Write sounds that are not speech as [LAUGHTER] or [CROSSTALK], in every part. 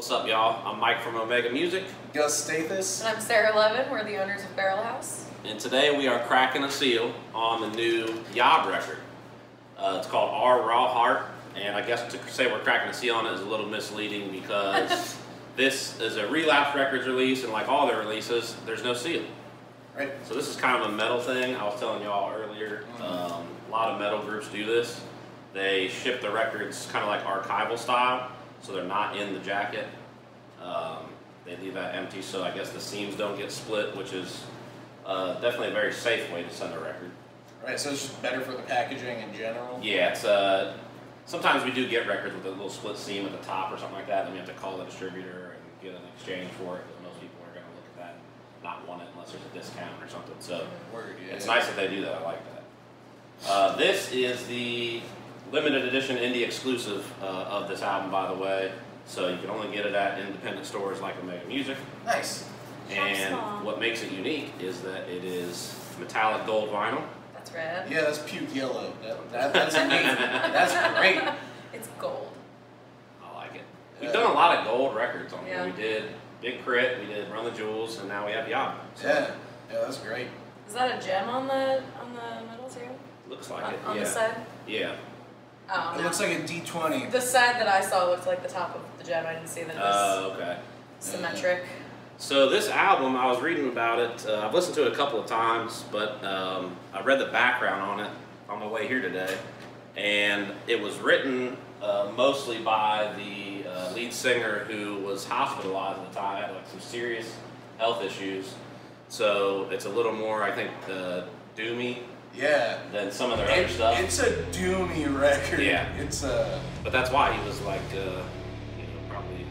What's up, y'all? I'm Mike from Omega Music, Gus Stathis. And I'm Sarah Levin. We're the owners of Barrel House. and today we are cracking a seal on the new Yob record. Uh, it's called Our Raw Heart, and I guess to say we're cracking a seal on it is a little misleading because [LAUGHS] this is a Relapse Records release, and like all their releases, there's no seal. Right. So this is kind of a metal thing. I was telling y'all earlier. Um, a lot of metal groups do this. They ship the records kind of like archival style, so they're not in the jacket. Um, they leave that empty, so I guess the seams don't get split, which is uh, definitely a very safe way to send a record. Right, so it's just better for the packaging in general. Yeah, it's uh, sometimes we do get records with a little split seam at the top or something like that, and we have to call the distributor and get an exchange for it. Because most people are going to look at that and not want it unless there's a discount or something. So. Word, yeah. It's nice that they do that. I like that. Uh, this is the limited edition indie exclusive uh, of this album, by the way. So you can only get it at independent stores like Omega Music. Nice. And what makes it unique is that it is metallic gold vinyl. That's red. Yeah, that's puke yellow. That, that, that's amazing. that's great. [LAUGHS] It's gold. I like it. We've done a lot of gold records on here. Yeah. We did Big K.R.I.T., we did Run the Jewels, and now we have Yob. So Yeah, yeah, that's great. Is that a gem on the on the middle too? Looks like on it. on yeah. the side? Yeah. Oh, It no. looks like a D20. the side that I saw looked like the top of the gem. I didn't see that it was Uh, okay. symmetric. So this album, I was reading about it. Uh, I've listened to it a couple of times, but um, I read the background on it on my way here today, and it was written uh, mostly by the uh, lead singer who was hospitalized at the time, had like some serious health issues. So it's a little more, I think, uh, doomy Yeah. than some of their other stuff. It's a doomy record. Yeah. It's a. But that's why he was like, uh, you know, probably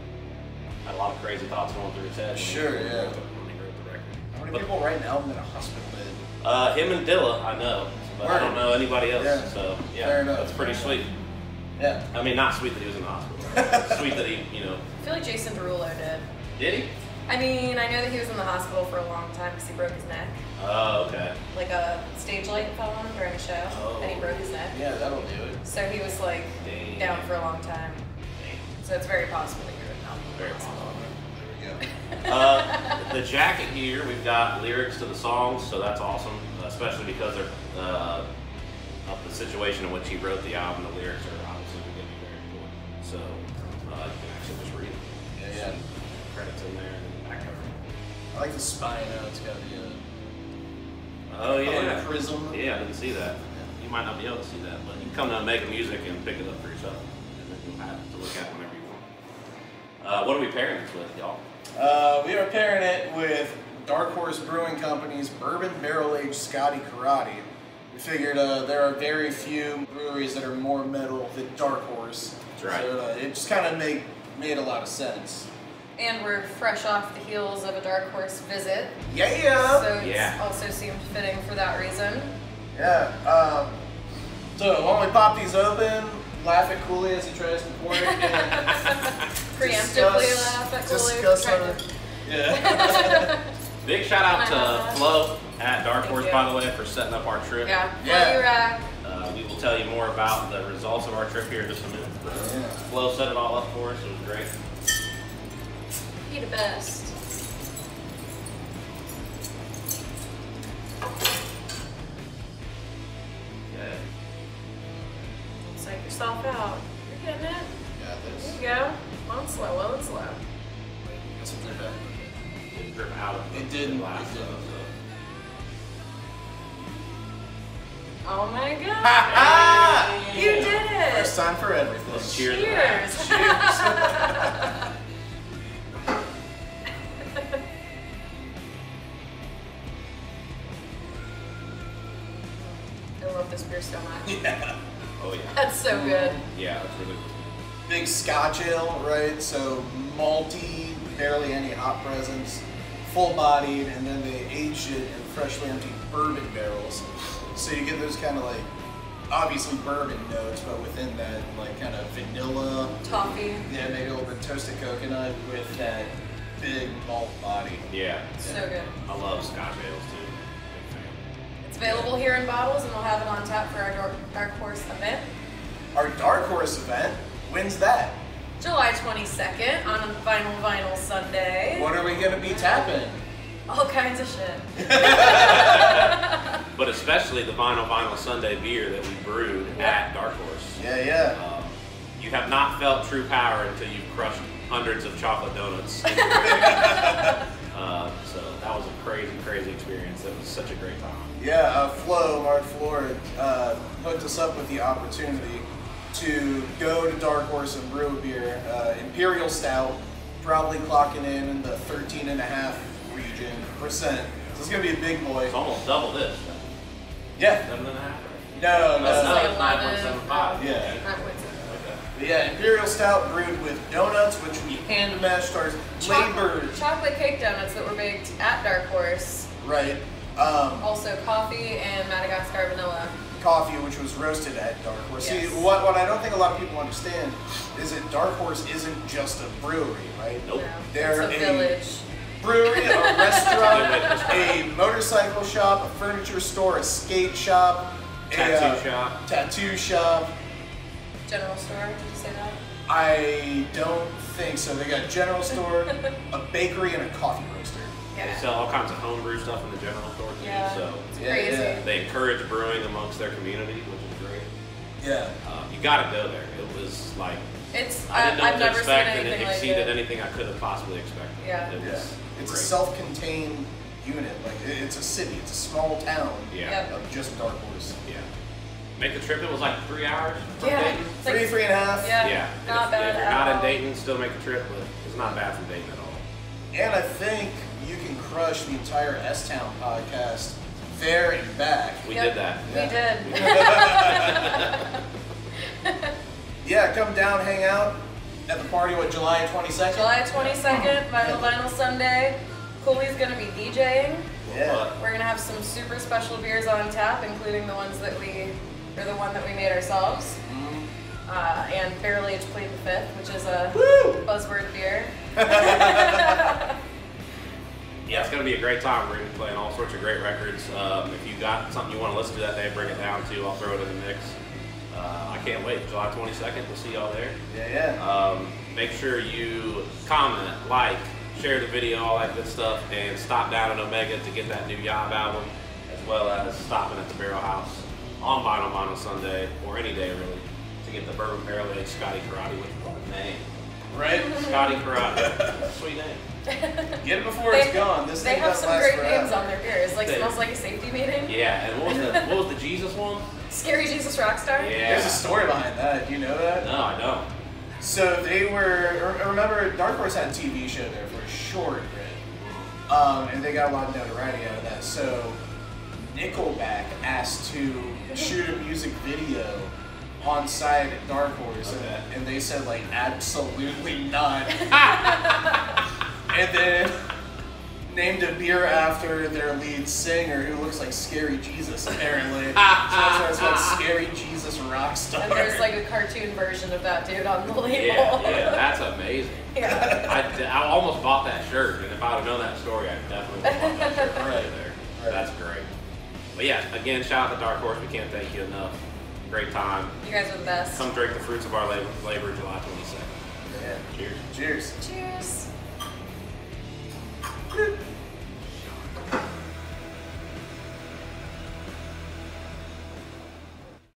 had a lot of crazy thoughts going through his head. when he Sure, yeah. When he wrote the record. How many But- people write an album in a hospital bed? Uh, him and Dilla, I know, but I don't know anybody else. Yeah. So yeah, Fair enough, that's pretty fair sweet. Yeah. I mean, not sweet that he was in the hospital. [LAUGHS] sweet that he, you know, I feel like Jason Derulo did. did he? I mean, I know that he was in the hospital for a long time because he broke his neck. Oh, okay. Like a stage light fell on him during a show, Oh. and he broke his neck. Yeah, that'll do it. So he was like Dang. down for a long time. Dang. So it's very possible that you're an album. Very There we go. Uh, the jacket here, we've got lyrics to the songs, so that's awesome. Especially because they're uh, of the situation in which he wrote the album. The lyrics are obviously going to be very important. So uh, you can actually just read them. Yeah, yeah. Credits in there I like the spine now. It's got the. Uh, Oh color yeah. Prism. Yeah, I didn't see that. You might not be able to see that, but you can come to Mega Music and pick it up for yourself, and then you'll have it to look at whenever you want. Uh, what are we pairing this with, y'all? Uh, we are pairing it with Dark Horse Brewing Company's Bourbon Barrel Aged Scotty Karate. We figured uh, there are very few breweries that are more metal than Dark Horse. That's right. So uh, it just kind of made made a lot of sense. And we're fresh off the heels of a Dark Horse visit. Yeah. So it's Yeah. also seemed fitting for that reason. Yeah. Um, so why don't we pop these open? Laugh at Cooley as he tries to pour it. and [LAUGHS] Preemptively discuss- laugh at Cooley. discuss to- Yeah. [LAUGHS] Big shout out to Flo at Dark Horse, by the way, for setting up our trip. Yeah. Yeah. Uh, we will tell you more about the results of our trip here in just a minute. Yeah. Flo set it all up for us. It was great. Be the best. Yeah. Psych yourself out. You're getting it. Got this. There you go. Well and slow, well and slow. Got some drip out. Didn't drip out It didn't, glass, it didn't. though, so. Oh my god. Ha You did it. First time for everything. Cheers. Cheers. [LAUGHS] so much. [LAUGHS] Yeah. Oh yeah. That's so good. Yeah, it's really good. Big Scotch ale, right? So malty, barely any hop presence, full bodied, and then they aged it in freshly emptied bourbon barrels. So you get those kind of like, obviously bourbon notes, but within that like kind of vanilla, Toffee. yeah, maybe a little bit toasted coconut with that big malt body. Yeah. So good. I love Scotch ales too. Big fan. It's available here in bottles, and we'll have it on tap for our Dark, Dark Horse event. Our Dark Horse event, when's that? July 22nd on a Vinyl Vinyl Sunday. What are we gonna be tapping? All kinds of shit. [LAUGHS] But especially the Vinyl Vinyl Sunday beer that we brewed at Dark Horse. Yeah, yeah. Um, you have not felt true power until you've crushed hundreds of chocolate donuts. [LAUGHS] uh, so that was a crazy, crazy experience. That was such a great time. Yeah, uh, Flo, Mark Floor, uh, hooked us up with the opportunity to go to Dark Horse and brew a beer, uh, Imperial Stout, probably clocking in in the 13 and a half region percent. So it's gonna be a big boy. It's almost double this. Yeah. Seven and a half. No, That's no. like no, nine point seven five. Yeah. Not quite so. Okay. But yeah, Imperial Stout brewed with donuts, which we hand mashed our labor. Chocolate, chocolate cake donuts that were baked at Dark Horse. Right. Um, Also coffee and Madagascar vanilla. coffee, which was roasted at Dark Horse. Yes. See, what, what I don't think a lot of people understand is that Dark Horse isn't just a brewery, right? Nope. No, They're it's a a- village. Brewery, a [LAUGHS] restaurant, Good way to describe a motorcycle shop, a furniture store, a skate shop, a Tattoo uh, shop. tattoo shop. General store, did you say that? I don't think so. They got a general store, [LAUGHS] a bakery, and a coffee roaster. They sell all kinds of homebrew stuff in the general store too. Yeah. So It's Yeah, crazy. yeah. they encourage brewing amongst their community, which is great. Yeah. Uh, you got to go there. It was like It's I I, didn't know I've what to expect, and anything it like exceeded it. anything I could have possibly expected. Yeah. It Yeah. was It's a self-contained unit. Like it's a city. It's a small town Yeah. Yep. of just Dark Horse. Yeah. Make the trip. It was like three hours from Yeah. Dayton. It's like- Three, three and a half. Yeah. Yeah. Not if, bad If you're at not in. Dayton, still make the trip, but it's not bad from Dayton at all. And I think you can crush the entire S Town podcast there and back. We Yep. did that. We did. [LAUGHS] Yeah, come down, hang out at the party. What July twenty second? July 22nd, Vinyl Vinyl Sunday. Cooley's gonna be DJing. Yeah. We're gonna have some super special beers on tap, including the ones that we, or the one that we made ourselves. Mhm. Uh, and Barrel Age Plead the Fifth, which is a Woo! buzzword beer. [LAUGHS] It's gonna be a great time. We're gonna be playing all sorts of great records. Um, if you got something you want to listen to that day, bring it down too. I'll throw it in the mix. Uh, I can't wait. July 22nd. We'll see y'all there. Yeah, yeah. Um, make sure you comment, like, share the video, all that good stuff, and stop down at Omega to get that new Yob album, as well as stopping at the Barrel House on Vinyl Vinyl Sunday, or any day really, to get the Bourbon Barrel Age Scotty Karate with a name. Right. Scotty Karate. Sweet name. [LAUGHS] Get it before it's gone. This they have some great forever. names on their beers. Like They- smells like a safety meeting. Yeah, and what was the what was the Jesus one? Scary Jesus Rockstar. Yeah. There's a story behind that. Do you know that? No, I don't. So they were. Remember, Dark Horse had a TV show there for a short bit, um, and they got a lot of notoriety out of that. So Nickelback asked to shoot a music video on site at Dark Horse, Okay. and, and they said like absolutely not. [LAUGHS] and then named a beer after their lead singer, who looks like Scary Jesus apparently. so that's why it's called Scary Jesus Rockstar. And there's like a cartoon version of that dude on the label. Yeah, yeah, [LAUGHS] that's amazing. Yeah. I, d- I almost bought that shirt, and if I'd have known that story, I definitely would have bought that shirt right there. [LAUGHS] Right. That's great. But yeah, again, shout out to Dark Horse. We can't thank you enough. Great time. You guys are the best. Come drink the fruits of our labor, labor July 22nd. Yeah. Cheers. Cheers. Cheers. Good. [LAUGHS]